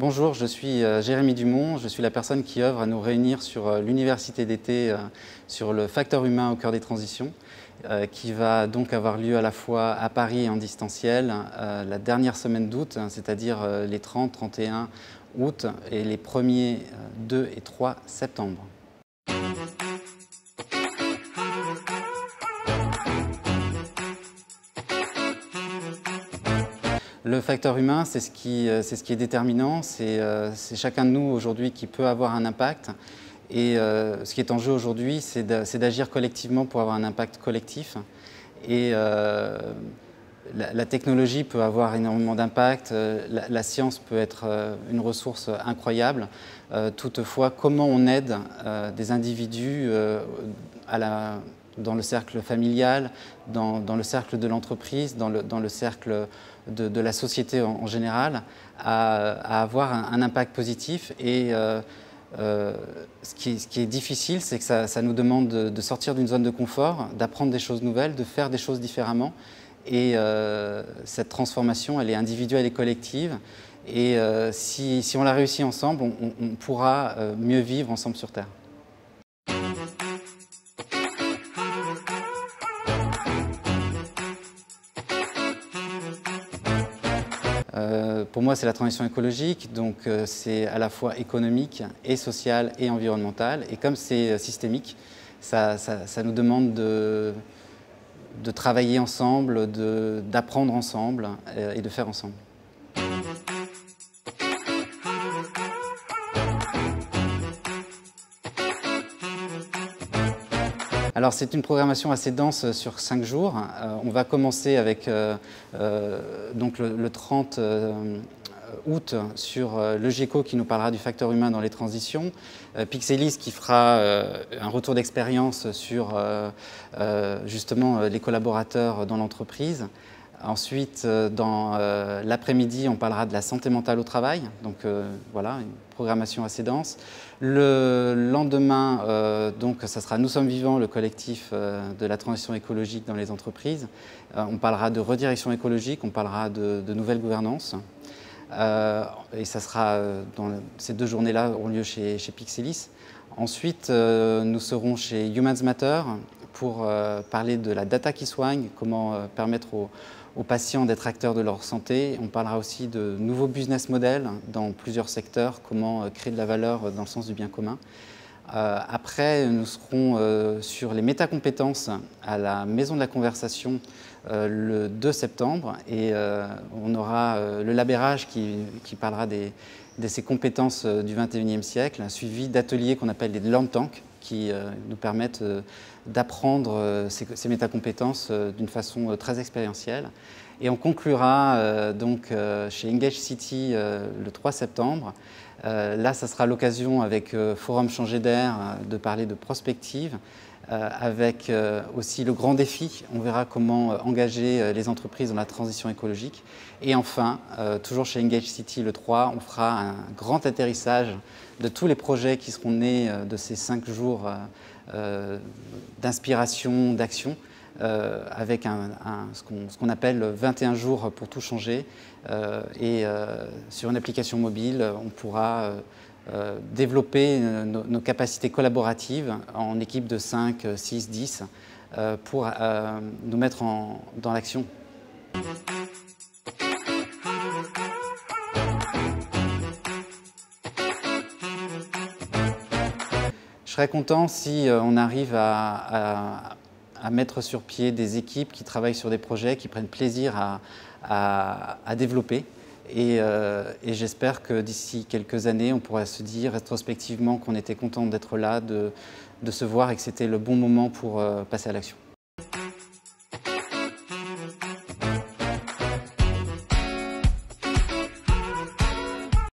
Bonjour, je suis euh, Jérémy Dumont, je suis la personne qui œuvre à nous réunir sur euh, l'université d'été euh, sur le facteur humain au cœur des transitions, qui va donc avoir lieu à la fois à Paris et en distanciel la dernière semaine d'août, hein, c'est-à-dire les 30, 31 août et les premiers 2 et 3 septembre. Le facteur humain, c'est ce, qui, euh, ce qui est déterminant, euh, c'est chacun de nous aujourd'hui qui peut avoir un impact. Et euh, ce qui est en jeu aujourd'hui, c'est d'agir collectivement pour avoir un impact collectif. Et la, technologie peut avoir énormément d'impact, la, science peut être une ressource incroyable. toutefois, comment on aide des individus à la, dans le cercle familial, dans, le cercle de l'entreprise, dans le, dans le, cercle de, la société en, général, à, avoir un, impact positif. Et euh, euh, ce, qui, ce, qui, est difficile, c'est que ça, ça, nous demande de, sortir d'une zone de confort, d'apprendre des choses nouvelles, de faire des choses différemment. Et euh, cette transformation, elle est individuelle et collective. Et si, si, on la réussit ensemble, on pourra mieux vivre ensemble sur Terre. Euh, pour moi, c'est la transition écologique, donc euh, c'est à la fois économique et social et environnemental. Et comme c'est euh, systémique, ça, nous demande de, de travailler ensemble, d'apprendre ensemble et de faire ensemble. Alors c'est une programmation assez dense sur cinq jours. Euh, on va commencer avec euh, euh, donc le, 30 août sur le GECO qui nous parlera du facteur humain dans les transitions, Pixelis qui fera un retour d'expérience sur justement les collaborateurs dans l'entreprise. Ensuite, dans l'après-midi, on parlera de la santé mentale au travail. Donc voilà, une programmation assez dense. Le lendemain, euh, donc, ça sera Nous sommes vivants, le collectif euh, de la transition écologique dans les entreprises. Euh, on parlera de redirection écologique, on parlera de, nouvelle gouvernance. et ça sera, dans ces deux journées-là, auront lieu chez Pixelis. Ensuite, nous serons chez Humans Matter pour parler de la data qui soigne, comment permettre aux patients d'être acteurs de leur santé. On parlera aussi de nouveaux business models dans plusieurs secteurs, comment euh, créer de la valeur dans le sens du bien commun. Euh, après, nous serons euh, sur les métacompétences à la Maison de la Conversation le 2 septembre et on aura le labérage qui, parlera de ces compétences du 21e siècle, suivi d'ateliers qu'on appelle les Learn Tank qui nous permettent d'apprendre euh, ces, métacompétences euh, d'une façon euh, très expérientielle. Et on conclura donc chez Engage City le 3 septembre. là, ça sera l'occasion avec Forum Changer d'air de parler de prospective, avec aussi le grand défi. On verra comment engager les entreprises dans la transition écologique. Et enfin, toujours chez Engage City le 3, on fera un grand atterrissage de tous les projets qui seront nés de ces cinq jours euh, d'inspiration, d'action, euh, avec ce qu'on appelle 21 jours pour tout changer. Euh, et sur une application mobile, on pourra développer nos, capacités collaboratives en équipe de 5, 6, 10 pour nous mettre en, dans l'action. Je serais content si euh, on arrive à, mettre sur pied des équipes qui travaillent sur des projets, qui prennent plaisir à, développer. Euh, et, j'espère que d'ici quelques années, on pourra se dire rétrospectivement qu'on était content d'être là, de, se voir et que c'était le bon moment pour euh, passer à l'action.